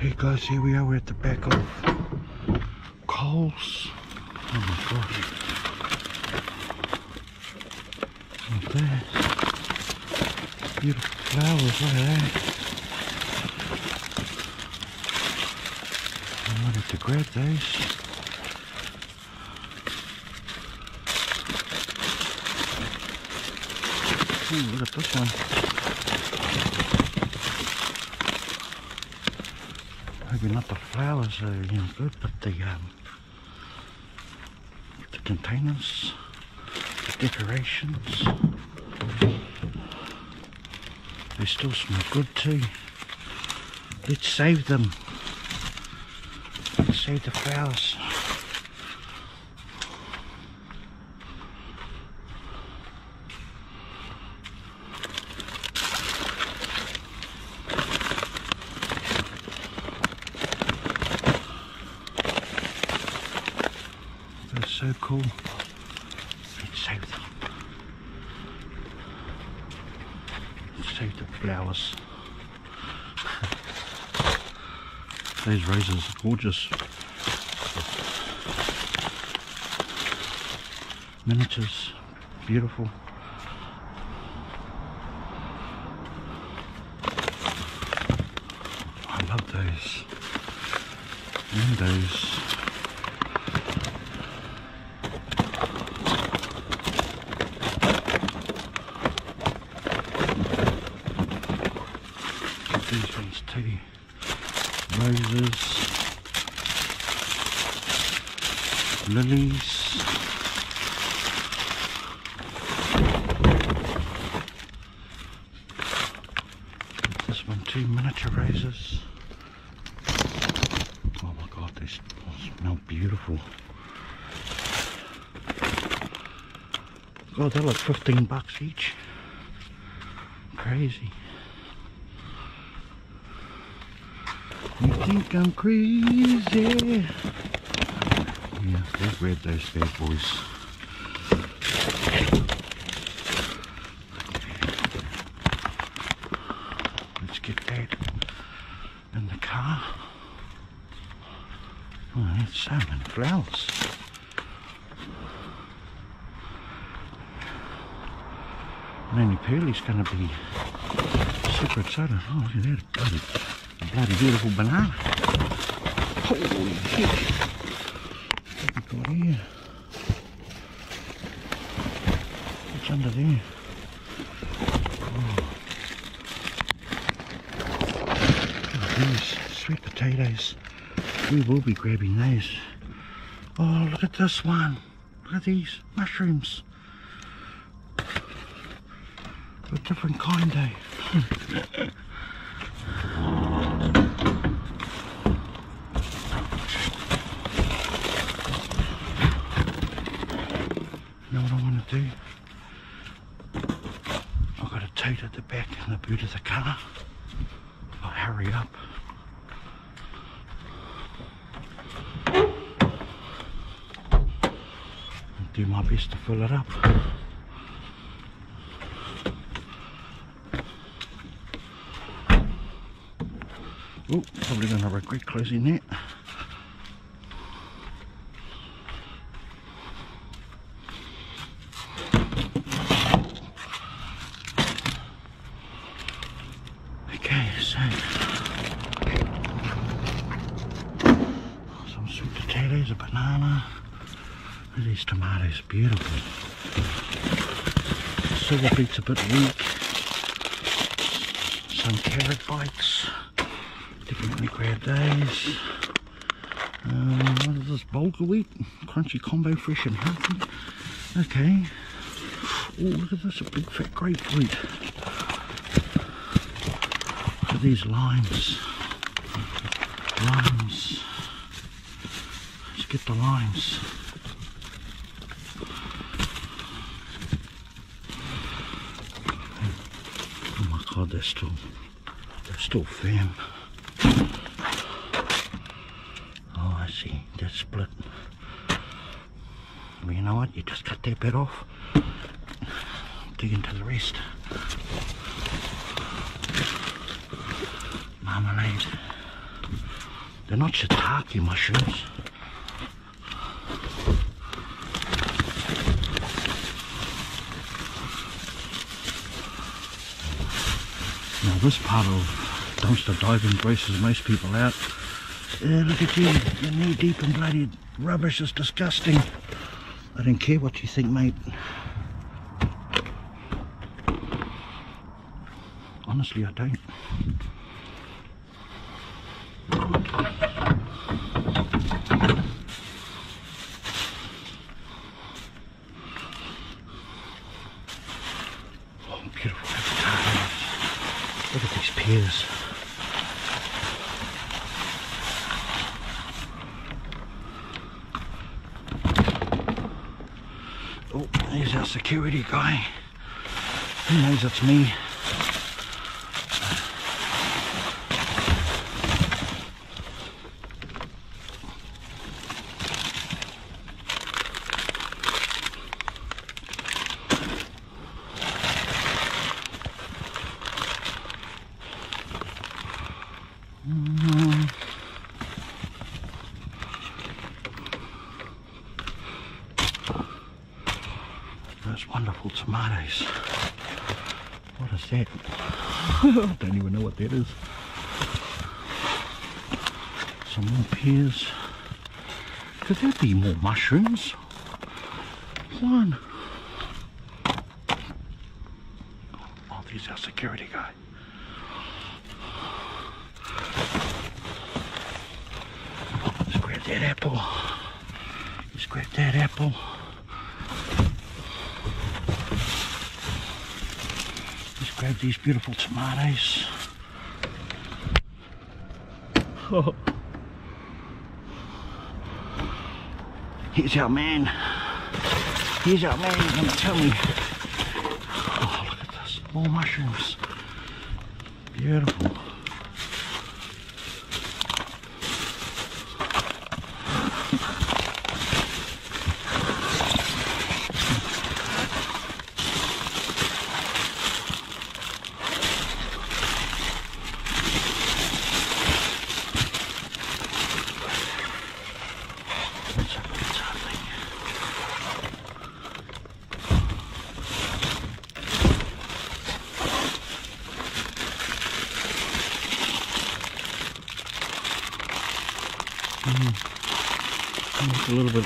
Hey guys, here we are, we're at the back of Coles. Oh my gosh. Look at that. Beautiful flowers, look at that. I wanted to grab those. Ooh, look at this one. Maybe not the flowers are you know, good, but the um, the containers, the decorations, they still smell good too. Let's save them. Let's save the flowers. They're so cool. Them. Let's the flowers. These roses are gorgeous. Miniatures, beautiful. I love those. And those. These ones too. Roses. Lilies. This one too, miniature roses. Oh my god, they s- smell beautiful. God, they're like 15 bucks each. Crazy. You think I'm crazy? Yeah, they've read those bad boys. Let's get that in the car. Oh, that's so many flowers. Nanny Pearly's to be super excited. Oh, look at that bloody, bloody beautiful banana. Holy shit. What we got here? What's under there? Oh, sweet potatoes. We will be grabbing those. Oh, look at this one. Look at these mushrooms. A different kind, eh? You know what I want to do? I've got a tote at the back and the boot of the car. I'll hurry up. Do my best to fill it up. Oh, probably going to regret closing that. Okay, so some sweet potatoes, a banana. These tomatoes, beautiful. Silver beet's a bit weak. Some carrot bites. Definitely days. Um, what is this? Bulgur wheat? Crunchy combo, fresh and healthy. Okay. Oh, look at this, a big fat grapefruit. Look at these limes. Limes. Let's get the limes. Oh my god, they're still, they're still firm. Oh, I see, they're split. Well, you know what, you just cut that bit off, dig into the rest. marmalade. They're not shiitake mushrooms. Now this part of dumpster diving braces most people out. Yeah, look at you, you're knee deep in bloody rubbish, it's disgusting. I don't care what you think, mate. Honestly, I don't. Oh, beautiful avocados. Look at these pears. Oh, there's our security guy. He knows it's me. Those wonderful tomatoes. What is that? I don't even know what that is. Some more pears. Could there be more mushrooms? One. Oh, there's our security guy. Let's grab that apple. Let's grab that apple. Let's grab these beautiful tomatoes. Here's our man. Here's our man. He's gonna tell me. Oh, look at this. More mushrooms. Beautiful.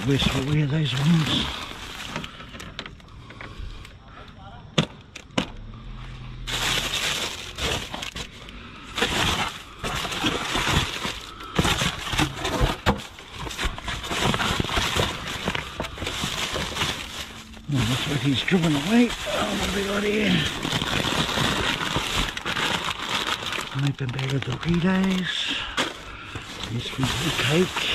Where are those ones? Oh, looks like he's driven away. Oh, what we here? Open bag of Doritos. This is the cake.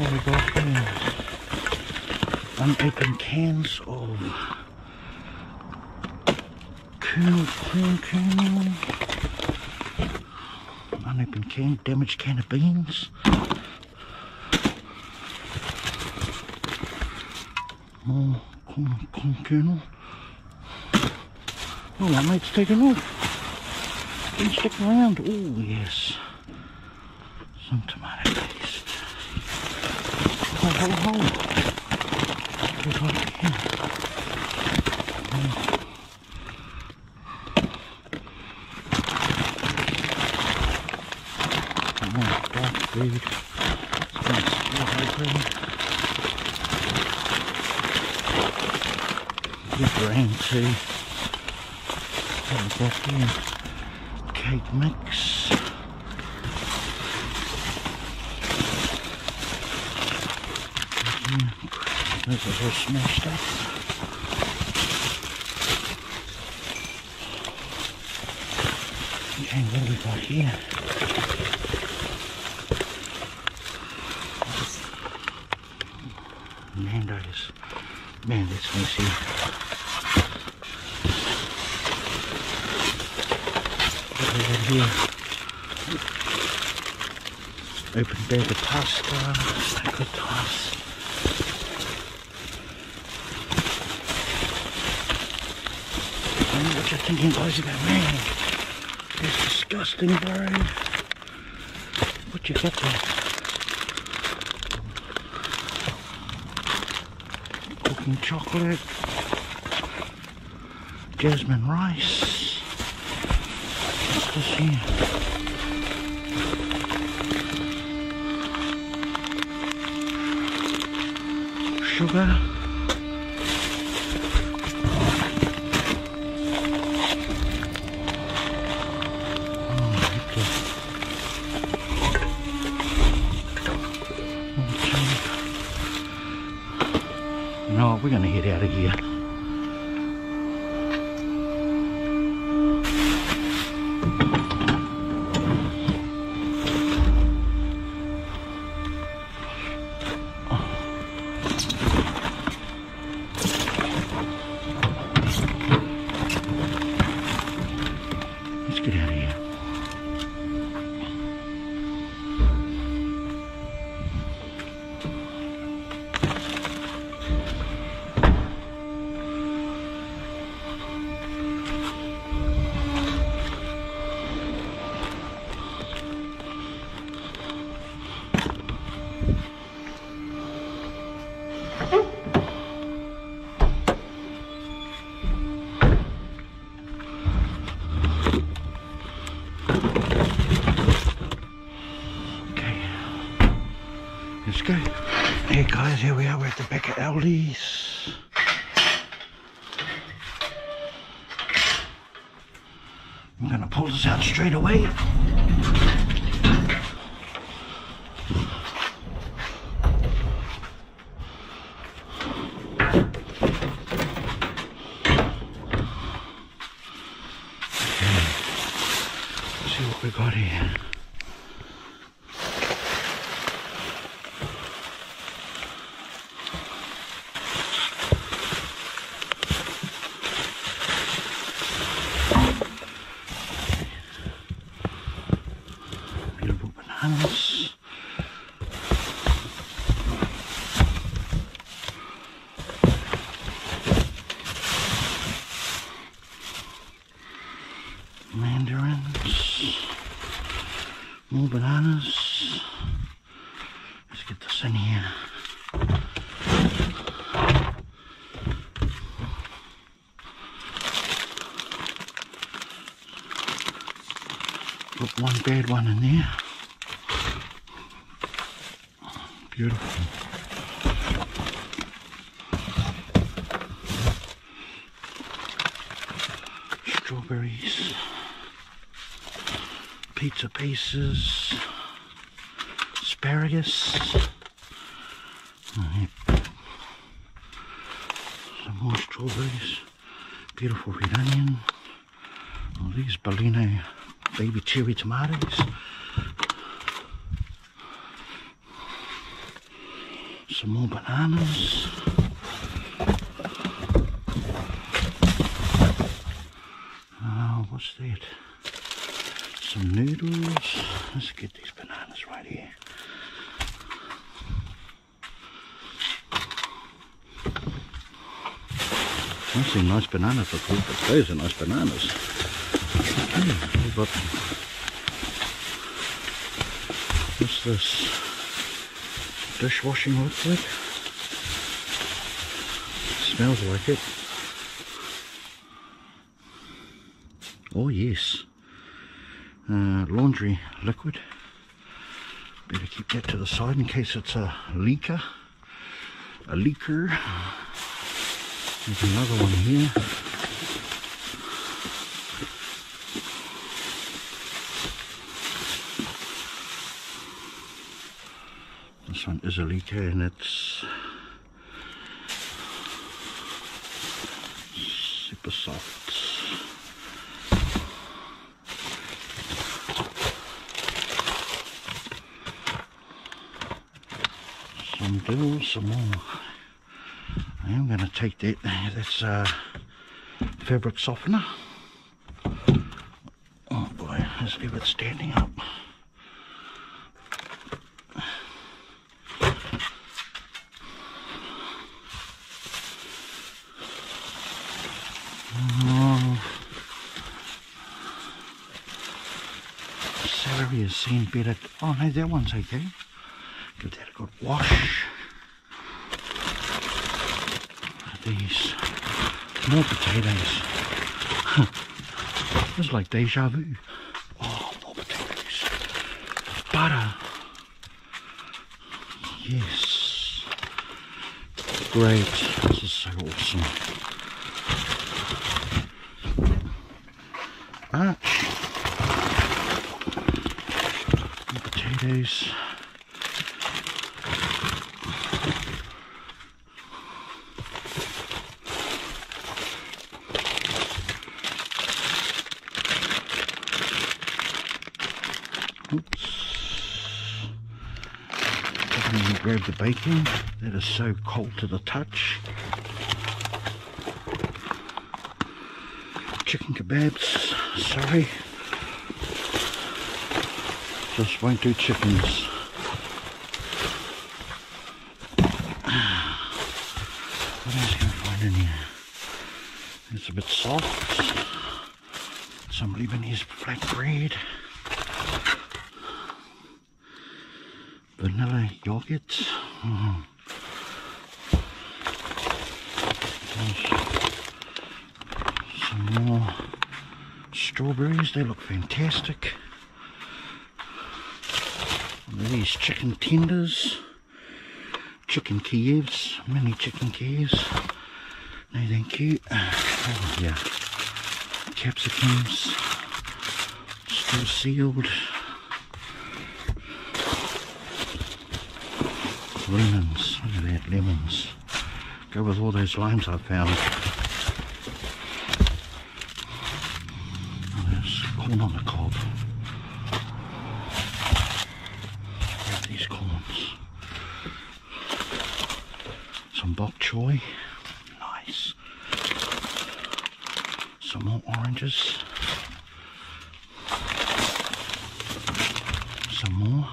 Have we here? Unopened cans of kernel, corn kernel. Unopened can, damaged can of beans. More corn, corn kernel. Oh, that mate's taken off. Didn't stick around. Oh, yes. Some tomato paste. Hold. What have we got here? Oh, dog food. It's split open. Good brain too. Cake mix. This is all smashed up. Do we got here? Nando's. Man, that's messy. Here? Open bag of pasta. Good toss. I know what you're thinking, guys. You man, that's disgusting. bro. What you got there? Cooking chocolate. Jasmine rice. What's this here? Sugar. Gonna guys, here we are. We're at the back of Aldi's. I'm gonna pull this out straight away. Okay. Let's see what we got here. Bananas. Mandarins. More bananas. Let's get this in here. Put one bad one in there. Beautiful. Strawberries. Pizza pieces. Asparagus. Some more strawberries. Beautiful red onion. All these Bellino baby cherry tomatoes. Some more bananas. Oh, what's that? Some noodles. Let's get these bananas right here. I've seen nice bananas before, but those are nice bananas. Okay, we've got what's this? Dishwashing liquid. Smells like it. Oh yes. Uh, laundry liquid. Better keep that to the side in case it's a leaker. A leaker. There's another one here. Is a leaker and it's super soft. Some do, some more. I am going to take that. That's uh, fabric softener. Oh boy, let's leave it standing up. Oh. Seen better. Oh no, that one's okay. Give that a good wash. These more potatoes. it's like deja vu. Oh, more potatoes. Butter. Yes. Great. This is so awesome. Arch. More potatoes. Grab the bacon that is so cold to the touch. Chicken kebabs, sorry. Just won't do chickens. What else can I find in here? It's a bit soft. Some Lebanese flatbread. Vanilla yogurt. Mm. Some more strawberries, they look fantastic. These chicken tenders, chicken Kievs, mini chicken Kievs. No thank you. Oh yeah, capsicums, still sealed. Lemons. Look at that, lemons. Go with all those limes I found. There's corn on the cob. Grab these corns. Some bok choy. Nice. Some more oranges. Some more.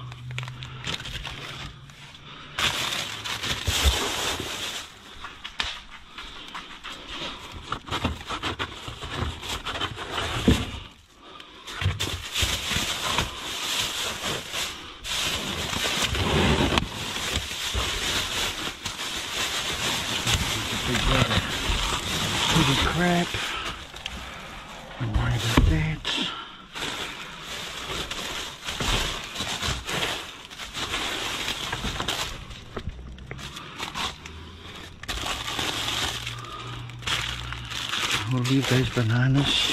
crap. Don't worry about that. We'll leave those bananas.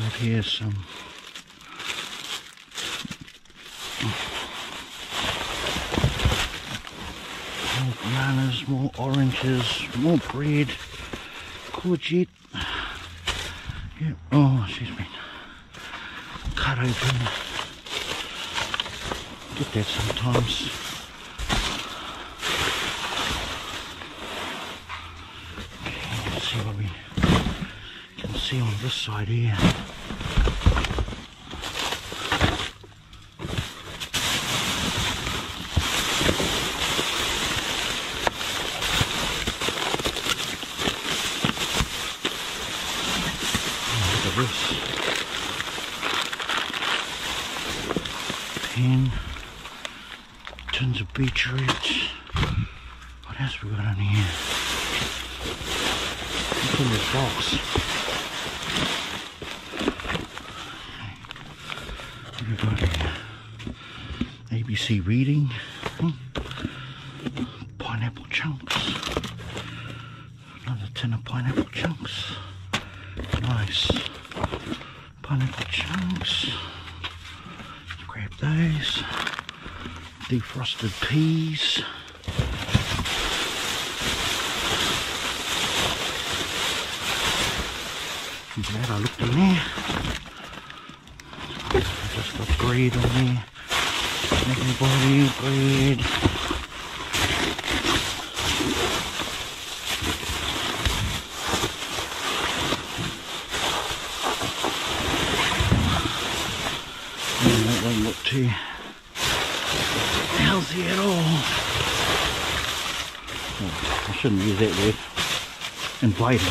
Right here some more bananas, more oranges, more bread, courgette. Yeah. Oh, she's been cut open. Get that sometimes. Okay, let's see what we can see on this side here. Pin. Tons of beetroot. What else we got in here? What's in this box? What we got here? Reading. Hmm. Pineapple chunks. Another tin of pineapple chunks. Nice pineapple chunks. Grab those. Defrosted peas. I'm glad I looked in there. I just got bread on there. Everybody bread. doesn't look too healthy at all. Oh, I shouldn't use that word. Inviting.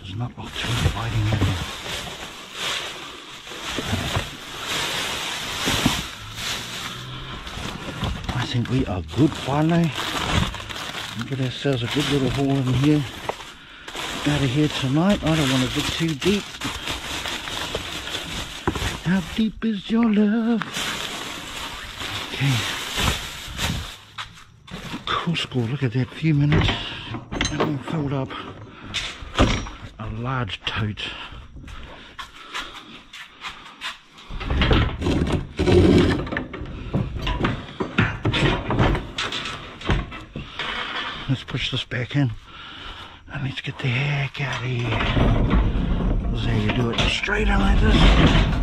does not look too inviting at all. I think we are good finally. Get ourselves a good little haul in here. Out of here tonight. I don't want to get too deep. How deep is your love? Okay. Cool score. Look at that. Few minutes. And we filled up a large tote. This back in. And let's get the heck out of here. This is how you do it straight in like this.